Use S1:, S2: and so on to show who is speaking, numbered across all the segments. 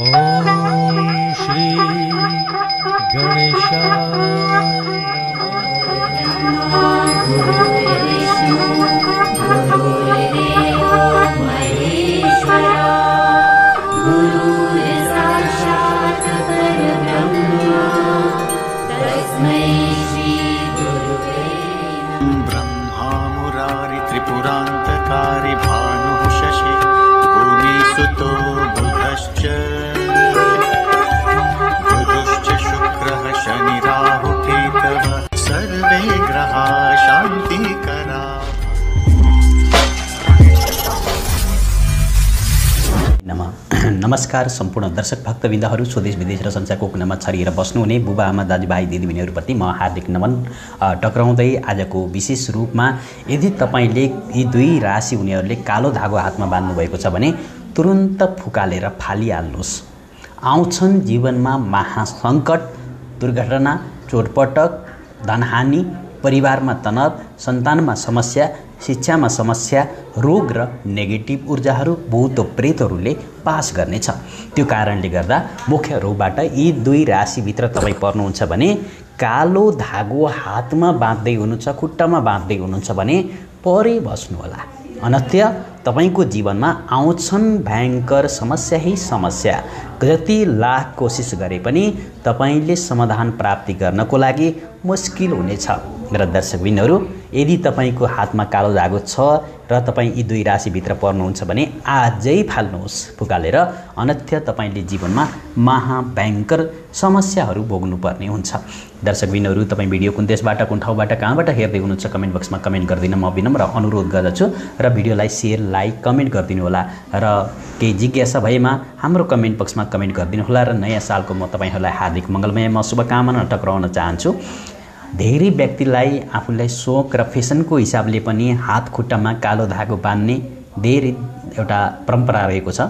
S1: ॐ श्री
S2: गणेशा
S3: गणेश नमस्कार सम्पूर्ण दर्शक भक्तविन्दहरू स्वदेश विदेश र संसारको कुनामा छरिएर बस्नुहुने बुबा आमा दाजुभाइ दिदीबहिनीहरूप्रति म हार्दिक नमन टक्राउँदै आजको विशेष रूपमा यदि तपाईँले यी दुई राशि हुनेहरूले कालो धागो हातमा बाँध्नुभएको छ भने तुरुन्त फुकालेर फालिहाल्नुहोस्। आउँछन् जीवनमा महासङ्कट दुर्घटना चोटपटक धनहानि परिवारमा तनाव सन्तानमा समस्या शिक्षामा समस्या रोग र नेगेटिभ ऊर्जाहरू भूत प्रेतहरूले पास गर्नेछ। त्यो कारणले गर्दा मुख्य रोगबाट यी दुई राशिभित्र तपाईँ पर्नुहुन्छ भने कालो धागो हातमा बाँध्दै हुनुहुन्छ खुट्टामा बाँध्दै हुनुहुन्छ भने परे बस्नुहोला। अनत्य तपाईँको जीवनमा आउँछन् भयङ्कर समस्या है समस्या। जति लाख कोसिस गरे पनि तपाईँले समाधान प्राप्ति गर्नको लागि मुस्किल हुनेछ। र दर्शकबिनहरू यदि तपाईँको हातमा कालो धागो छ र तपाईँ यी दुई राशिभित्र पर्नुहुन्छ भने आजै फाल्नुहोस्। फुकालेर अनथ्य तपाईँले जीवनमा महाभयङ्कर समस्याहरू भोग्नुपर्ने हुन्छ। दर्शकबिनहरू तपाईँ भिडियो कुन देशबाट कुन ठाउँबाट कहाँबाट हेर्दै हुनुहुन्छ कमेन्ट बक्समा कमेन्ट गरिदिन म विनम्र अनुरोध गर्दछु र भिडियोलाई सेयर लाइक कमेन्ट गरिदिनु होला र केही जिज्ञासा भएमा हाम्रो कमेन्ट बक्समा कमेन्ट गरिदिनु होला र नयाँ सालको म तपाईँहरूलाई हार्दिक मङ्गलमय म शुभकामना टक्राउन चाहन्छु। धेरै व्यक्तिलाई आफूलाई सोक र फेसनको हिसाबले पनि हात खुट्टामा कालो धागो बाँध्ने धेरै एउटा परम्परा रहेको छ।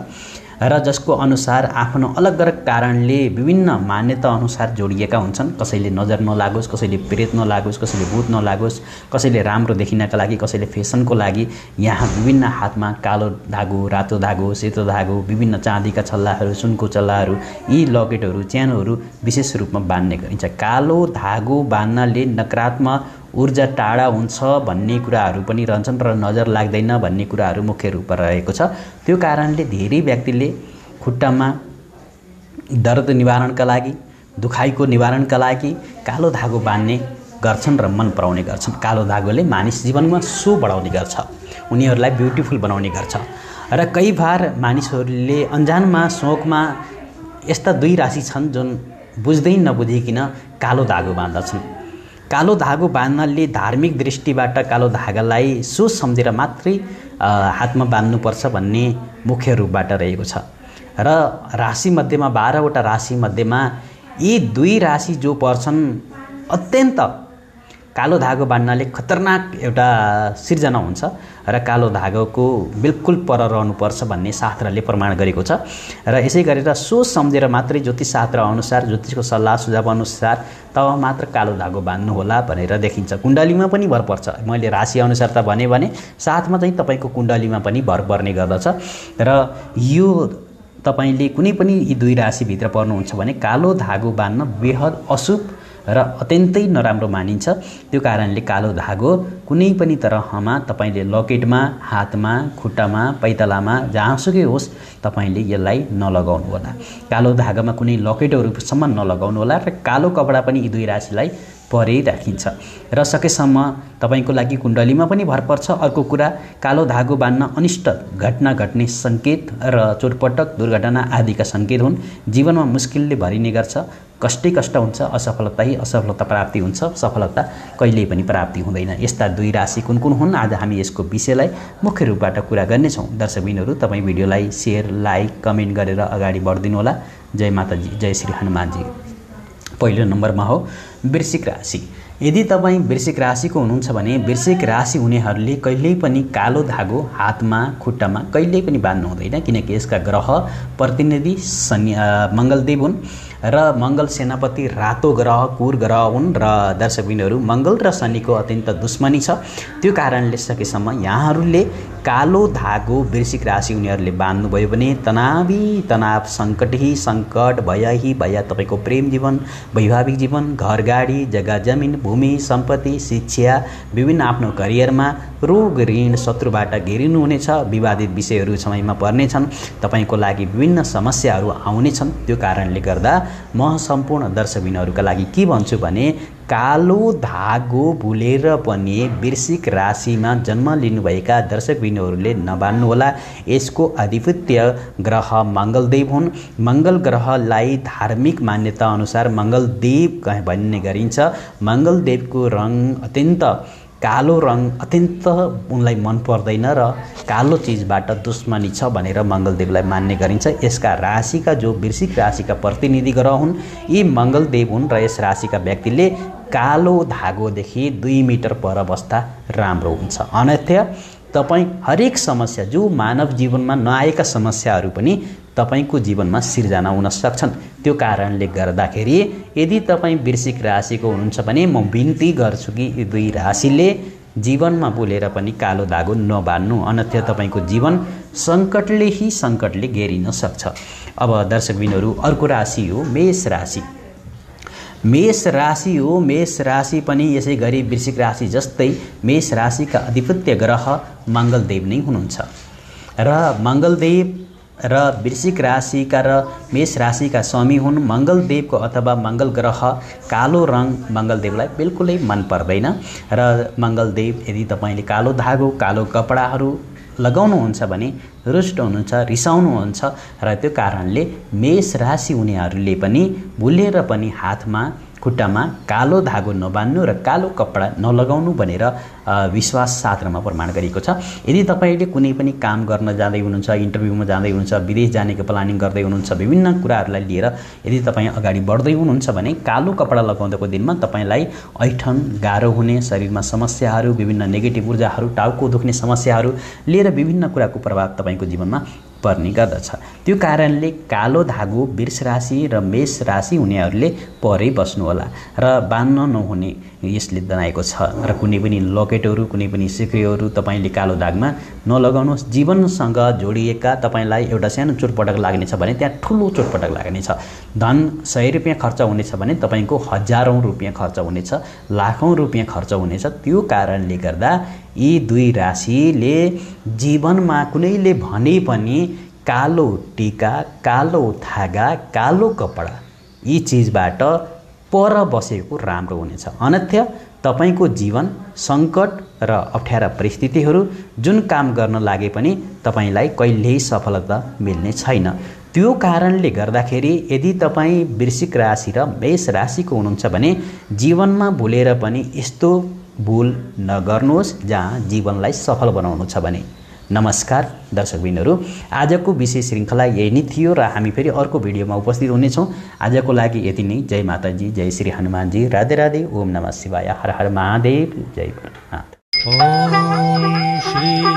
S3: र जसको अनुसार आफ्नो अलग अलग कारणले विभिन्न मान्यता अनुसार जोडिएका हुन्छन्। कसैले नजर नलागोस् कसैले प्रेत नलागोस् कसैले भूत नलागोस् कसैले राम्रो देखिनका लागि कसैले फेसनको लागि यहाँ विभिन्न हातमा कालो धागो रातो धागो सेतो धागो विभिन्न चाँदीका छल्लाहरू सुनको चल्लाहरू यी लकेटहरू च्यानोहरू विशेष रूपमा बाँध्ने गरिन्छ। कालो धागो बाँध्नाले नकारात्मक ऊर्जा टाढा हुन्छ भन्ने कुराहरू पनि रहन्छन् र नजर लाग्दैन भन्ने कुराहरू मुख्य रूपमा रहेको छ। त्यो कारणले धेरै व्यक्तिले खुट्टामा दर्द निवारणका लागि दुखाइको निवारणका लागि कालो धागो बाँध्ने गर्छन् र मन पराउने गर्छन्। कालो धागोले मानिस जीवनमा सो बढाउने गर्छ। उनीहरूलाई ब्युटिफुल बनाउने गर्छ। र कई बार मानिसहरूले अन्जानमा सोकमा यस्ता दुई राशि छन् जुन बुझ्दै नबुझिकन कालो धागो बाँध्दछन्। कालो धागो बाँध्नाले धार्मिक दृष्टिबाट कालो धागालाई सोच सम्झेर मात्रै हातमा बाँध्नुपर्छ भन्ने मुख्य रूपबाट रहेको छ। र राशिमध्येमा बाह्रवटा राशिमध्येमा यी दुई राशि जो पर्छन् अत्यन्त कालो धागो बाँध्नाले खतरनाक एउटा सिर्जना हुन्छ र कालो धागोको बिल्कुल पर रहनुपर्छ भन्ने शास्त्रले प्रमाण गरेको छ। र यसै गरेर सोच सम्झेर मात्रै ज्योतिष शास्त्र अनुसार ज्योतिषको सल्लाह सुझाव अनुसार तब मात्र कालो धागो बाँध्नुहोला भनेर देखिन्छ। कुण्डलीमा पनि भर पर्छ। मैले राशि अनुसार त भने भने साथमा चाहिँ तपाईँको कुण्डलीमा पनि भर पर्ने गर्दछ। र यो तपाईँले कुनै पनि यी दुई राशिभित्र पर्नुहुन्छ भने कालो धागो बाँध्न बेहद अशुभ र अत्यन्तै नराम्रो मानिन्छ। त्यो कारणले कालो धागो कुनै पनि तरहमा तपाईँले लकेटमा हातमा खुट्टामा पैतालामा जहाँसुकै होस् तपाईँले यसलाई नलगाउनु होला कालो धागामा कुनै लकेटहरूसम्म नलगाउनु होला र कालो कपडा पनि यी दुई राशिलाई परै राखिन्छ र सकेसम्म तपाईँको लागि कुण्डलीमा पनि भर पर्छ। अर्को कुरा कालो धागो बाँध्न अनिष्ट घटना घट्ने सङ्केत र चोटपटक दुर्घटना आदिका सङ्केत हुन्। जीवनमा मुस्किलले भरिने गर्छ। कष्टै कष्ट हुन्छ असफलता असफलता प्राप्ति हुन्छ। सफलता कहिल्यै पनि प्राप्ति हुँदैन। यस्ता दुई राशि कुन कुन हुन् आज हामी यसको विषयलाई मुख्य रूपबाट कुरा गर्नेछौँ। दर्शकबिनहरू तपाईँ भिडियोलाई सेयर लाइक कमेन्ट गरेर अगाडि बढिदिनु होला जय माताजी जय श्री हनुमानजी। पहिलो नम्बरमा हो वृश्चिक राशि। यदि तपाईँ वृश्चिक राशिको हुनुहुन्छ भने वृश्चिक राशि हुनेहरूले कहिल्यै पनि कालो धागो हातमा खुट्टामा कहिल्यै पनि बाँध्नु हुँदैन किनकि यसका ग्रह प्रतिनिधि शनि मङ्गलदेव हुन् र मङ्गल सेनापति रातो ग्रह कुर ग्रह हुन् र दर्शकबिनहरू मङ्गल र शनिको अत्यन्त दुश्मनी छ। त्यो कारणले सकेसम्म यहाँहरूले कालो धागो वृश्चिक राशि उनीहरूले बाँध्नुभयो भने तनावी तनाव सङ्कटही सङ्कट भयही भय। तपाईँको प्रेम जीवन वैवाहिक जीवन घर गाडी जग्गा जमिन भूमि सम्पत्ति शिक्षा विभिन्न आफ्नो करियरमा रोग ऋण शत्रुबाट घेरिनुहुनेछ विवादित विषयहरू समयमा पर्नेछन्। तपाईँको लागि विभिन्न समस्याहरू आउनेछन्। त्यो कारणले गर्दा म सम्पूर्ण दर्शकबिनहरूका लागि के भन्छु भने कालो धागो भुलेर पनि वृश्चिक राशिमा जन्म लिनुभएका दर्शकबिनहरूले नबान्नुहोला यसको आधिपत्य ग्रह मङ्गलदेव हुन्। मङ्गल ग्रहलाई धार्मिक मान्यता अनुसार मङ्गलदेव भन्ने गरिन्छ। मङ्गलदेवको रङ अत्यन्त कालो रङ अत्यन्त उनलाई मन पर्दैन र कालो चिजबाट दुश्मनी छ भनेर मङ्गलदेवलाई मान्ने गरिन्छ। यसका राशिका जो वृश्चिक राशिका प्रतिनिधि ग्रह हुन् यी मङ्गलदेव हुन् र यस राशिका व्यक्तिले कालो धागोदेखि दुई मिटर पर बस्दा राम्रो हुन्छ। अन्यथा तपाईँ हरेक समस्या जो मानव जीवनमा नआएका समस्याहरू पनि तपाईँको जीवनमा सिर्जना हुन सक्छन्। त्यो कारणले गर्दाखेरि यदि तपाईँ वृश्चिक राशिको हुनुहुन्छ भने म बिन्ती गर्छु कि यी दुई राशिले जीवनमा बोलेर पनि कालो धागो नबान्नु अन्यथा तपाईँको जीवन सङ्कटले ही सङ्कटले घेरिन सक्छ। अब दर्शकबिनहरू अर्को राशि हो मेष राशि। मेष राशि हो मेष राशि पनि यसै गरी वृश्चिक राशि जस्तै मेष राशिका अधिपत्य ग्रह मङ्गलदेव नै हुनुहुन्छ। र मङ्गलदेव र वृश्चिक राशिका र मेष राशिका स्वामी हुन्। मङ्गलदेवको अथवा मङ्गल ग्रह कालो रङ मङ्गलदेवलाई बिल्कुलै मन पर्दैन। र मङ्गलदेव यदि तपाईँले कालो धागो कालो कपडाहरू लगाउनुहुन्छ भने रुष्ट हुनुहुन्छ रिसाउनुहुन्छ र त्यो कारणले मेष राशि हुनेहरूले पनि भुलेर पनि हातमा खुट्टामा कालो धागो नबान्नु र कालो कपडा नलगाउनु भनेर विश्वास शास्त्रमा प्रमाण गरिएको छ। यदि तपाईँले कुनै पनि काम गर्न जाँदै हुनुहुन्छ इन्टरभ्यूमा जाँदै हुनुहुन्छ विदेश जानेको प्लानिङ गर्दै हुनुहुन्छ विभिन्न कुराहरूलाई लिएर यदि तपाईँ अगाडि बढ्दै हुनुहुन्छ भने कालो कपडा लगाउँदाको दिनमा तपाईँलाई ऐठन गाह्रो हुने शरीरमा समस्याहरू विभिन्न नेगेटिभ ऊर्जाहरू टाउको दुख्ने समस्याहरू लिएर विभिन्न कुराको प्रभाव तपाईँको जीवनमा पर्ने गर्दछ। त्यो कारणले कालो धागो वृष राशि र मेष राशि हुनेहरूले परै बस्नुहोला र बान्न नहुने यसले जनाएको छ। र कुनै पनि लकेटहरू कुनै पनि सिक्रीहरू तपाईँले कालो दागमा नलगाउनुहोस्। जीवनसँग जोडिएका तपाईँलाई एउटा सानो चोटपटक लाग्नेछ भने त्यहाँ ठुलो चोटपटक लाग्नेछ। धन सय रुपियाँ खर्च हुनेछ भने तपाईँको हजारौँ रुपियाँ खर्च हुनेछ लाखौँ रुपियाँ खर्च हुनेछ। त्यो कारणले गर्दा यी दुई राशिले जीवनमा कुनैले भने पनि कालो टिका कालो धागा कालो कपडा यी चिजबाट पर बसेको राम्रो हुनेछ। अन्यथा तपाईँको जीवन सङ्कट र अप्ठ्यारा परिस्थितिहरू जुन काम गर्न लागे पनि तपाईँलाई कहिल्यै सफलता मिल्ने छैन। त्यो कारणले गर्दाखेरि यदि तपाईँ वृश्चिक राशि र मेष राशिको हुनुहुन्छ भने जीवनमा भुलेर पनि यस्तो भुल नगर्नुहोस् जहाँ जीवनलाई सफल बनाउनु छ भने। नमस्कार दर्शकबिनहरू आजको विशेष श्रृङ्खला यही नै थियो र हामी फेरि अर्को भिडियोमा उपस्थित हुनेछौँ। आजको लागि यति नै। जय माताजी जय श्री हनुमानजी। राधे राधे। ओम नमः शिवाय। हर हर महादेव। जय
S1: श्री